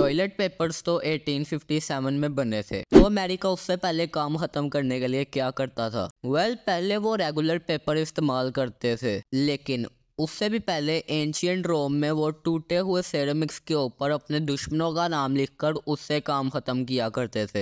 Toilet papers तो 1857 में बने थे। तो अमेरिका उससे पहले काम खत्म करने के लिए क्या करता था? वेल well, पहले वो रेगुलर पेपर इस्तेमाल करते थे लेकिन उससे भी पहले एंशियंट रोम में वो टूटे हुए सेरेमिक्स के ऊपर अपने दुश्मनों का नाम लिखकर उससे काम ख़त्म किया करते थे।